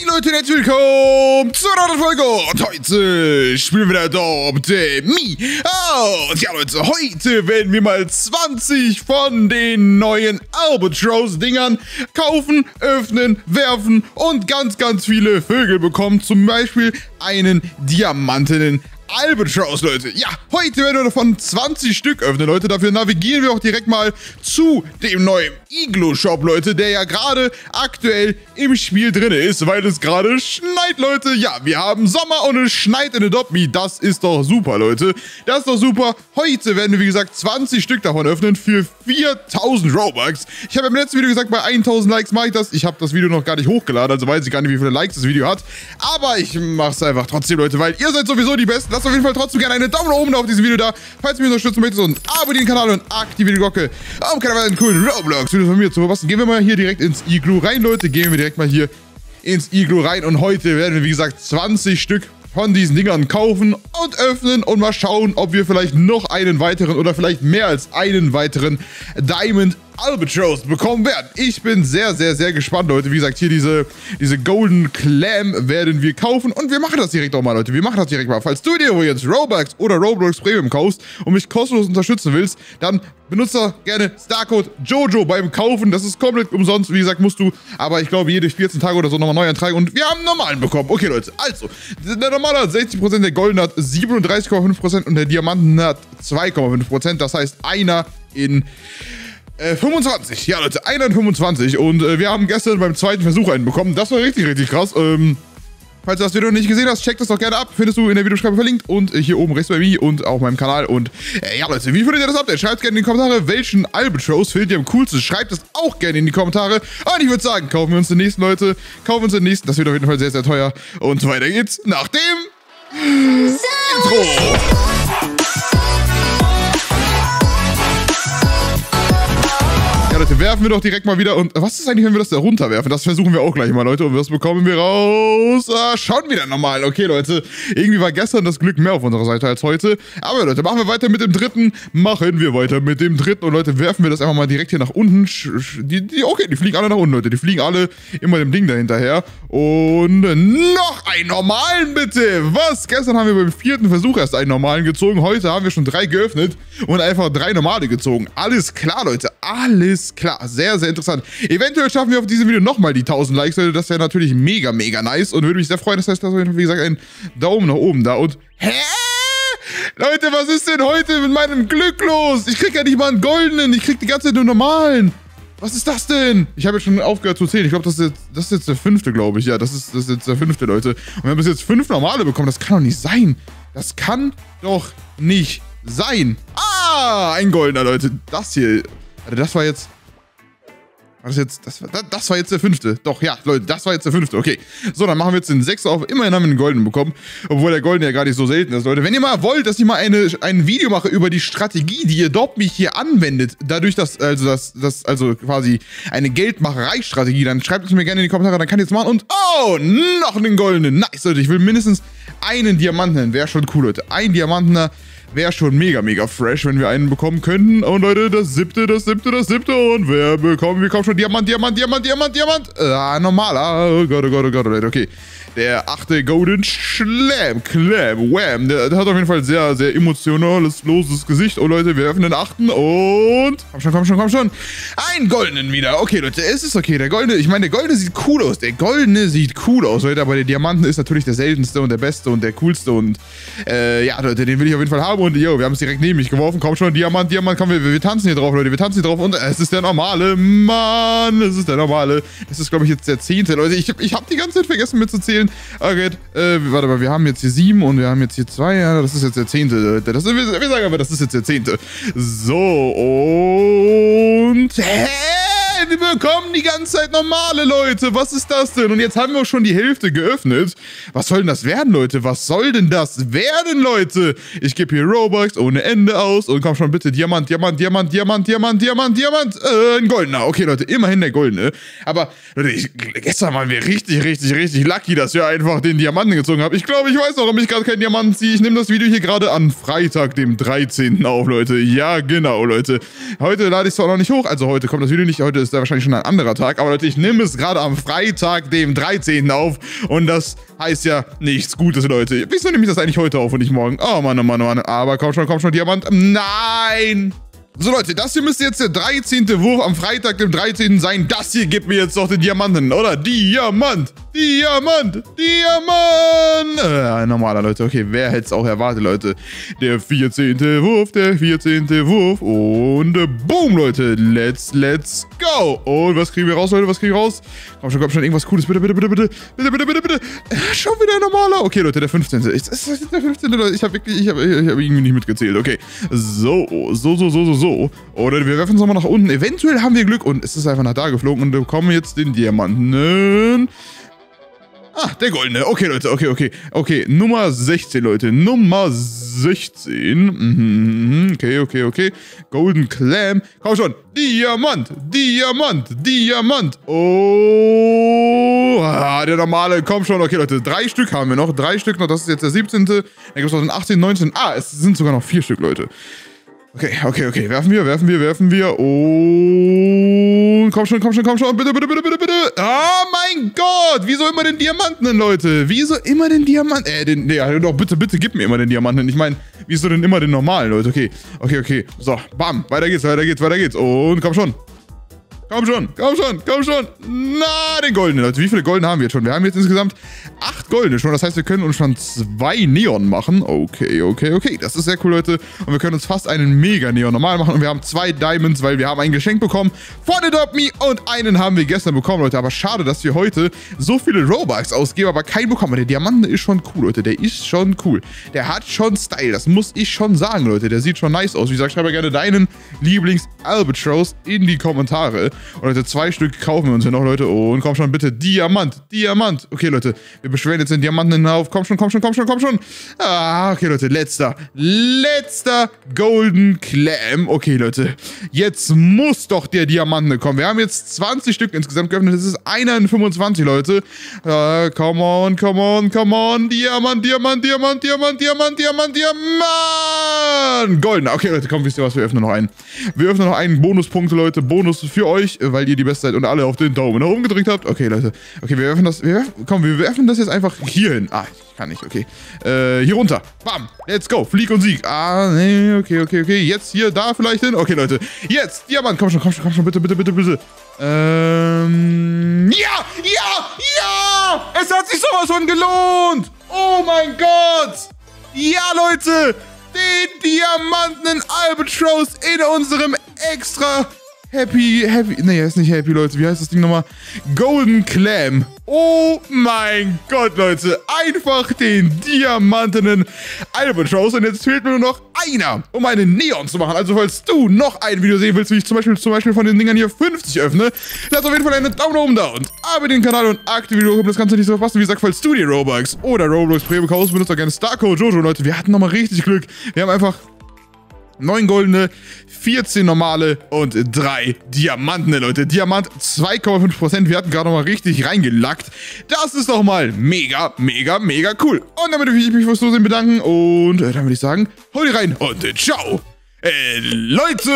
Hey Leute, herzlich willkommen zu einer neuen Folge und heute spielen wir wieder Adopt Me. Und ja Leute, heute werden wir mal 20 von den neuen Albatross-Dingern kaufen, öffnen, werfen und ganz, ganz viele Vögel bekommen. Zum Beispiel einen diamantenen Albatross, Leute. Ja, heute werden wir davon 20 Stück öffnen, Leute. Dafür navigieren wir auch direkt mal zu dem neuen Iglo-Shop, Leute, der ja gerade aktuell im Spiel drin ist, weil es gerade schneit, Leute. Ja, wir haben Sommer und es schneit in Adopt Me. Das ist doch super, Leute. Das ist doch super. Heute werden wir, wie gesagt, 20 Stück davon öffnen für 4000 Robux. Ich habe im letzten Video gesagt, bei 1000 Likes mache ich das. Ich habe das Video noch gar nicht hochgeladen, also weiß ich gar nicht, wie viele Likes das Video hat. Aber ich mache es einfach trotzdem, Leute, weil ihr seid sowieso die Besten lasst auf jeden Fall trotzdem gerne einen Daumen nach oben auf dieses Video da, falls du mich unterstützen möchtest und abonniert den Kanal und aktiviert die Glocke, um keine weiteren coolen Roblox-Videos von mir zu verpassen. Gehen wir mal hier direkt ins Iglu rein, Leute. Gehen wir direkt mal hier ins Iglu rein und heute werden wir, wie gesagt, 20 Stück von diesen Dingern kaufen und öffnen und mal schauen, ob wir vielleicht noch einen weiteren oder vielleicht mehr als einen weiteren Diamond Albatross bekommen werden. Ich bin sehr, sehr, sehr gespannt, Leute. Wie gesagt, hier diese, diese Golden Clam werden wir kaufen. Und wir machen das direkt auch mal, Leute. Wir machen das direkt mal. Falls du dir jetzt Robux oder Roblox Premium kaufst und mich kostenlos unterstützen willst, dann benutze gerne Starcode Jojo beim Kaufen. Das ist komplett umsonst. Wie gesagt, musst du aber, ich glaube, jede 14 Tage oder so nochmal neu eintragen. Und wir haben einen normalen bekommen. Okay, Leute. Also, der normale hat 60%, der Golden hat 37,5% und der Diamanten hat 2,5%. Das heißt, einer in 25. Äh, ja, Leute, 125. Und äh, wir haben gestern beim zweiten Versuch einen bekommen. Das war richtig, richtig krass. Ähm, falls du das Video noch nicht gesehen hast, check das doch gerne ab. Findest du in der Videobeschreibung verlinkt und äh, hier oben rechts bei mir und auf meinem Kanal. Und äh, ja, Leute, wie findet ihr das Update? Schreibt gerne in die Kommentare, welchen Albatross findet ihr am coolsten. Schreibt es auch gerne in die Kommentare. Und ich würde sagen, kaufen wir uns den nächsten, Leute. Kaufen wir uns den nächsten. Das wird auf jeden Fall sehr, sehr teuer. Und weiter geht's nach dem Intro. Leute, werfen wir doch direkt mal wieder. Und was ist eigentlich, wenn wir das da runterwerfen? Das versuchen wir auch gleich mal, Leute. Und was bekommen wir raus? Ah, schauen wieder normal. Okay, Leute. Irgendwie war gestern das Glück mehr auf unserer Seite als heute. Aber Leute, machen wir weiter mit dem dritten. Machen wir weiter mit dem dritten. Und Leute, werfen wir das einfach mal direkt hier nach unten. Die, die, okay, die fliegen alle nach unten, Leute. Die fliegen alle immer dem Ding dahinterher. Und noch einen normalen, bitte. Was? Gestern haben wir beim vierten Versuch erst einen normalen gezogen. Heute haben wir schon drei geöffnet und einfach drei normale gezogen. Alles klar, Leute. Alles klar. Sehr, sehr interessant. Eventuell schaffen wir auf diesem Video nochmal die 1000 Likes, Leute. Das wäre natürlich mega, mega nice und würde mich sehr freuen. Das heißt, das ist, wie gesagt, ein Daumen nach oben da. Und, hä? Leute, was ist denn heute mit meinem Glück los? Ich krieg ja nicht mal einen goldenen. Ich krieg die ganze Zeit nur normalen. Was ist das denn? Ich habe jetzt schon aufgehört zu zählen. Ich glaube, das, das, ist jetzt der fünfte, glaube ich. Ja, das ist, das ist jetzt der fünfte, Leute. Und wir haben bis jetzt fünf normale bekommen. Das kann doch nicht sein. Das kann doch nicht sein. Ah, ein goldener, Leute. Das hier. Also das war jetzt... War das jetzt, das, das war jetzt der fünfte. Doch, ja, Leute, das war jetzt der fünfte. Okay. So, dann machen wir jetzt den sechsten auf. Immerhin haben wir einen goldenen bekommen. Obwohl der goldene ja gar nicht so selten ist, Leute. Wenn ihr mal wollt, dass ich mal eine, ein Video mache über die Strategie, die ihr dort mich hier anwendet, dadurch, dass, also, das, das, also quasi eine Geldmacherei-Strategie, dann schreibt es mir gerne in die Kommentare, dann kann ich jetzt machen. Und, oh, noch einen goldenen. Nice, Leute. Ich will mindestens einen Diamanten. Wäre schon cool, Leute. Ein Diamantener Wäre schon mega, mega fresh, wenn wir einen bekommen könnten. Und Leute, das siebte, das siebte, das siebte. Und wer bekommen? Wir kommen schon Diamant, Diamant, Diamant, Diamant, Diamant. Ah, normaler. Oh Gott, oh Gott, oh Gott, Leute. Okay. Der achte Golden Schlam, Clam, Wham. Der, der, hat auf jeden Fall sehr, sehr emotionales, loses Gesicht. Oh Leute, wir öffnen den achten und... Komm schon, komm schon, komm schon. Ein goldenen wieder. Okay, Leute, es ist okay. Der goldene, ich meine, der goldene sieht cool aus. Der goldene sieht cool aus, Leute. Aber der Diamanten ist natürlich der seltenste und der beste und der coolste. Und äh, ja, Leute, den will ich auf jeden Fall haben. Und yo, wir haben es direkt neben mich geworfen. Komm schon, Diamant, Diamant, komm, wir, wir tanzen hier drauf, Leute. Wir tanzen hier drauf. Und es ist der normale, Mann. Es ist der normale. Das ist, glaube ich, jetzt der zehnte. Leute, ich, ich habe die ganze Zeit vergessen mitzuzählen zählen. Okay, äh, warte mal, wir haben jetzt hier sieben und wir haben jetzt hier zwei. Ja, das ist jetzt der zehnte. Das, wir, wir sagen aber, das ist jetzt der zehnte. So, und... Hä? Wir bekommen die ganze Zeit normale Leute. Was ist das denn? Und jetzt haben wir auch schon die Hälfte geöffnet. Was soll denn das werden, Leute? Was soll denn das werden, Leute? Ich gebe hier Robux ohne Ende aus. Und komm schon bitte, Diamant, Diamant, Diamant, Diamant, Diamant, Diamant, Diamant. Äh, ein goldener. Okay, Leute, immerhin der goldene. Aber, Leute, ich, gestern waren wir richtig, richtig, richtig lucky, dass wir einfach den Diamanten gezogen haben. Ich glaube, ich weiß, warum ich gerade keinen Diamanten ziehe. Ich nehme das Video hier gerade an Freitag, dem 13. auf, Leute. Ja, genau, Leute. Heute lade ich es zwar noch nicht hoch. Also heute kommt das Video nicht. Heute ist da wahrscheinlich wahrscheinlich schon ein anderer Tag. Aber Leute, ich nehme es gerade am Freitag, dem 13. auf. Und das heißt ja nichts Gutes, Leute. Wieso nehme ich das eigentlich heute auf und nicht morgen? Oh Mann, oh Mann, oh Mann. Aber komm schon, komm schon, Diamant. Nein! So Leute, das hier müsste jetzt der 13. Wurf am Freitag, dem 13. sein. Das hier gibt mir jetzt doch den Diamanten, oder? Diamant! Diamant! Diamant! Äh, normaler, Leute. Okay, wer hätte es auch erwartet, Leute? Der 14. Wurf, der 14. Wurf. Und boom, Leute. Let's, let's go. Und was kriegen wir raus, Leute? Was kriegen wir raus? Komm schon, komm schon. Irgendwas Cooles. Bitte, bitte, bitte, bitte. Bitte, bitte, bitte, bitte. Äh, schon wieder ein normaler. Okay, Leute, der 15. Ist, ist das der 15. Leute? Ich habe wirklich, ich habe ich hab irgendwie nicht mitgezählt. Okay. So, so, so, so, so, so. Oder wir werfen es nochmal nach unten. Eventuell haben wir Glück und es ist einfach nach da geflogen und bekommen jetzt den Diamanten. Ah, der goldene. Okay, Leute, okay, okay. Okay, Nummer 16, Leute. Nummer 16. Mhm, okay, okay, okay. Golden Clam. Komm schon. Diamant, Diamant, Diamant. Oh, ah, der normale. Komm schon. Okay, Leute, drei Stück haben wir noch. Drei Stück noch. Das ist jetzt der 17. Dann gibt es noch den 18., 19. Ah, es sind sogar noch vier Stück, Leute. Okay, okay, okay. Werfen wir, werfen wir, werfen wir. Und komm schon, komm schon, komm schon. Bitte, bitte, bitte, bitte, bitte. Oh mein Gott. Wieso immer den Diamanten, Leute? Wieso immer den Diamanten? Äh, den, nee, doch, bitte, bitte, gib mir immer den Diamanten. Ich meine, wieso denn immer den normalen, Leute? Okay, okay, okay. So, bam. Weiter geht's, weiter geht's, weiter geht's. Und komm schon. Komm schon, komm schon, komm schon. Na, den goldenen, Leute. Wie viele goldene haben wir jetzt schon? Wir haben jetzt insgesamt acht goldene schon. Das heißt, wir können uns schon zwei Neon machen. Okay, okay, okay. Das ist sehr cool, Leute. Und wir können uns fast einen Mega-Neon normal machen. Und wir haben zwei Diamonds, weil wir haben ein Geschenk bekommen von Adopt Me. Und einen haben wir gestern bekommen, Leute. Aber schade, dass wir heute so viele Robux ausgeben, aber keinen bekommen. Der Diamanten ist schon cool, Leute. Der ist schon cool. Der hat schon Style. Das muss ich schon sagen, Leute. Der sieht schon nice aus. Wie gesagt, schreibe gerne deinen Lieblings-Albatross in die Kommentare. Und Leute, zwei Stück kaufen wir uns hier noch, Leute. Und komm schon, bitte. Diamant, Diamant. Okay, Leute, wir beschweren jetzt den Diamanten hinauf. Komm schon, komm schon, komm schon, komm schon. Ah, okay, Leute, letzter. Letzter Golden Clam. Okay, Leute, jetzt muss doch der Diamanten kommen. Wir haben jetzt 20 Stück insgesamt geöffnet. Das ist einer in 25, Leute. Uh, come on, come on, come on. Diamant, Diamant, Diamant, Diamant, Diamant, Diamant, Diamant. Goldener. Okay, Leute, komm, wisst ihr was? Wir öffnen noch einen. Wir öffnen noch einen Bonuspunkt, Leute. Bonus für euch euch, weil ihr die Beste seid und alle auf den Daumen nach oben gedrückt habt. Okay, Leute. Okay, wir werfen das. Wir werfen, komm, wir werfen das jetzt einfach hier hin. Ah, ich kann nicht. Okay. Äh, hier runter. Bam. Let's go. Flieg und Sieg. Ah, nee. Okay, okay, okay. Jetzt hier, da vielleicht hin. Okay, Leute. Jetzt. Diamant. Komm schon, komm schon, komm schon. Bitte, bitte, bitte, bitte. Ähm. Ja! Ja! Ja! Es hat sich sowas von gelohnt! Oh mein Gott! Ja, Leute! Den Diamanten in Albatross in unserem extra Happy, Happy, nee, ist nicht Happy, Leute. Wie heißt das Ding nochmal? Golden Clam. Oh mein Gott, Leute. Einfach den diamantenen Albatross. Und jetzt fehlt mir nur noch einer, um einen Neon zu machen. Also, falls du noch ein Video sehen willst, wie ich zum Beispiel, zum Beispiel von den Dingern hier 50 öffne, lass auf jeden Fall einen Daumen oben da und abonniere den Kanal und aktiviere um das Ganze nicht so verpassen. Wie gesagt, falls du die Robux oder Roblox Premium kaufst, benutzt doch gerne Starcode Jojo, Leute. Wir hatten nochmal richtig Glück. Wir haben einfach 9 goldene, 14 normale und 3 Diamanten, Leute. Diamant 2,5%. Wir hatten gerade noch mal richtig reingelackt. Das ist doch mal mega, mega, mega cool. Und damit will ich mich fürs Zusehen bedanken. Und äh, dann würde ich sagen, hau die rein und ciao. Äh, Leute!